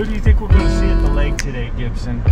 Who do you think we're going to see at the lake today, Gibson?